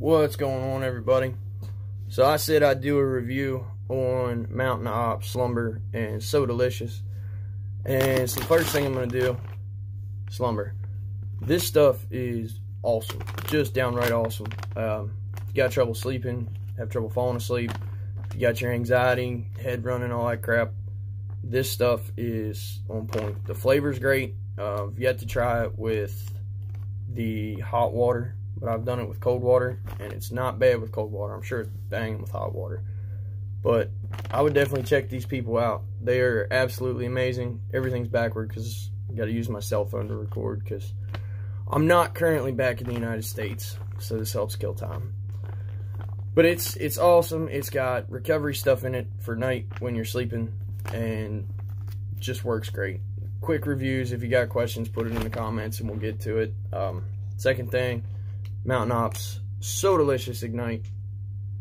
What's going on, everybody? So I said I'd do a review on Mountain Ops Slumber and Sodalicious. And so the first thing I'm going to do, Slumber. This stuff is awesome. Just downright awesome. Um, you got trouble sleeping, have trouble falling asleep, you got your anxiety, head running, all that crap, this stuff is on point. The flavor's great. Uh, I've yet to try it with the hot water but I've done it with cold water, and it's not bad with cold water. I'm sure it's banging with hot water. But I would definitely check these people out. They are absolutely amazing. Everything's backward because I got to use my cell phone to record because I'm not currently back in the United States, so this helps kill time. But it's it's awesome. It's got recovery stuff in it for night when you're sleeping, and just works great. Quick reviews. If you got questions, put it in the comments, and we'll get to it. Um, second thing Mountain Ops. Sodalicious, Ignite.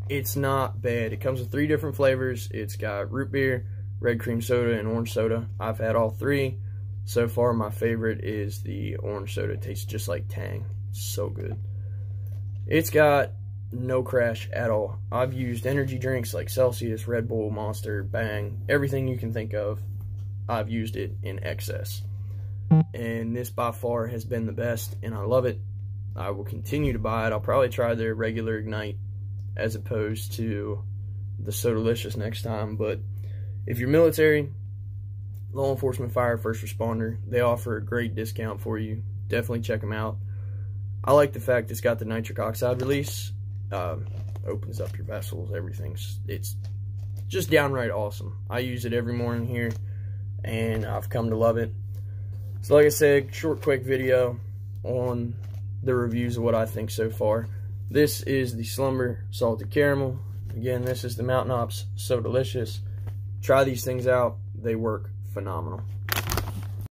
It's not bad. It comes with three different flavors. It's got root beer, red cream soda, and orange soda. I've had all three. So far, my favorite is the orange soda. It tastes just like Tang. So good. It's got no crash at all. I've used energy drinks like Celsius, Red Bull, Monster, Bang, everything you can think of. I've used it in excess. And this by far has been the best, and I love it. I will continue to buy it. I'll probably try their regular Ignite as opposed to the Sodalicious next time. But if you're military, law enforcement, fire, first responder, they offer a great discount for you. Definitely check them out. I like the fact it's got the nitric oxide release. Um, opens up your vessels, everything's, it's just downright awesome. I use it every morning here, and I've come to love it. So like I said, short, quick video on the reviews of what I think so far. This is the Slumber Salted Caramel. Again, this is the Mountain Ops Sodalicious. Try these things out. They work phenomenal.